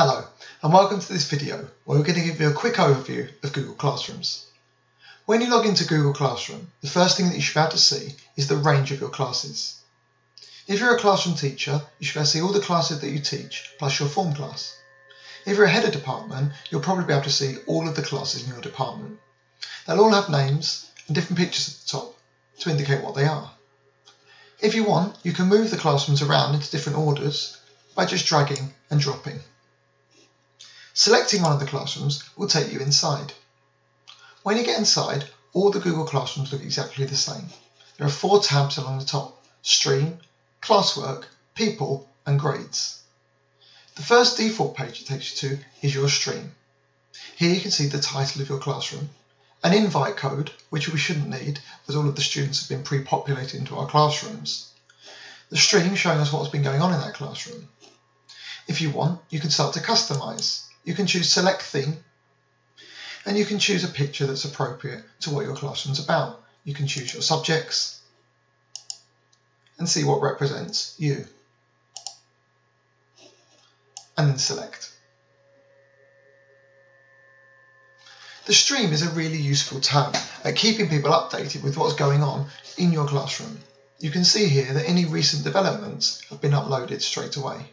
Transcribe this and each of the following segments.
Hello and welcome to this video where we're going to give you a quick overview of Google Classrooms. When you log into Google Classroom, the first thing that you should be able to see is the range of your classes. If you're a classroom teacher, you should be able to see all the classes that you teach plus your form class. If you're a head of department, you'll probably be able to see all of the classes in your department. They'll all have names and different pictures at the top to indicate what they are. If you want, you can move the classrooms around into different orders by just dragging and dropping. Selecting one of the classrooms will take you inside. When you get inside, all the Google Classrooms look exactly the same. There are four tabs along the top, Stream, Classwork, People and Grades. The first default page it takes you to is your stream. Here you can see the title of your classroom, an invite code, which we shouldn't need as all of the students have been pre-populated into our classrooms, the stream showing us what's been going on in that classroom. If you want, you can start to customize. You can choose select theme and you can choose a picture that's appropriate to what your classroom's about. You can choose your subjects and see what represents you. And then select. The stream is a really useful tab at keeping people updated with what's going on in your classroom. You can see here that any recent developments have been uploaded straight away.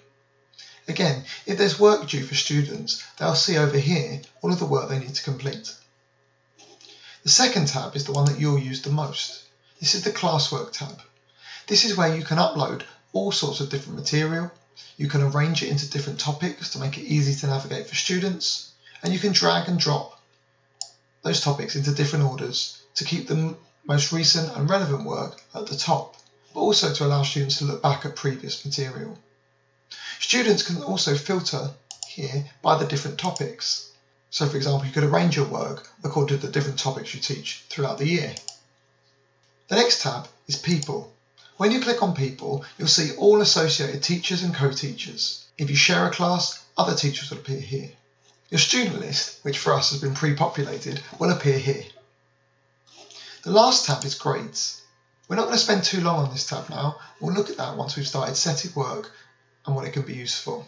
Again, if there's work due for students, they'll see over here all of the work they need to complete. The second tab is the one that you'll use the most. This is the classwork tab. This is where you can upload all sorts of different material. You can arrange it into different topics to make it easy to navigate for students. And you can drag and drop those topics into different orders to keep the most recent and relevant work at the top, but also to allow students to look back at previous material. Students can also filter here by the different topics. So for example, you could arrange your work according to the different topics you teach throughout the year. The next tab is People. When you click on People, you'll see all associated teachers and co-teachers. If you share a class, other teachers will appear here. Your student list, which for us has been pre-populated, will appear here. The last tab is Grades. We're not going to spend too long on this tab now. We'll look at that once we've started setting work and what it can be used for.